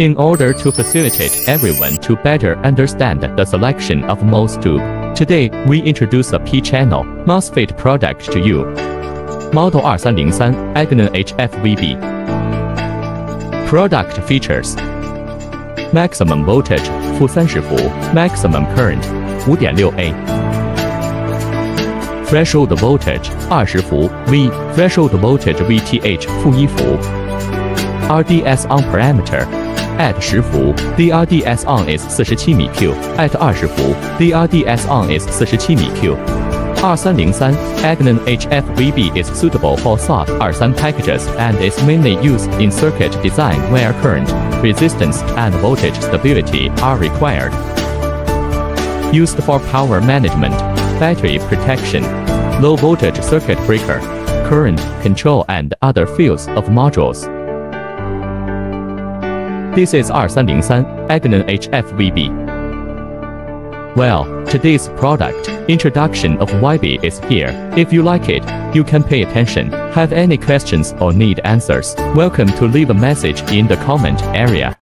In order to facilitate everyone to better understand the selection of MOS tube, today we introduce a P-channel MOSFET product to you. Model 2303 Agnon HFVB. Product features Maximum voltage 负30伏 Maximum current 5.6A Threshold voltage 20伏 V Threshold voltage VTH 负1伏 RDS on parameter at 十伏，DRDS on is 四十七米 Q at 二十伏，DRDS on is 四十七米 Q。二三零三 a g n a n HFVB is suitable for SOT 二三 packages and is mainly used in circuit design where current, resistance, and voltage stability are required. Used for power management, battery protection, low voltage circuit breaker, current control, and other fields of modules. This is R303 Agnon HFVB. Well, today's product introduction of YB is here. If you like it, you can pay attention. Have any questions or need answers? Welcome to leave a message in the comment area.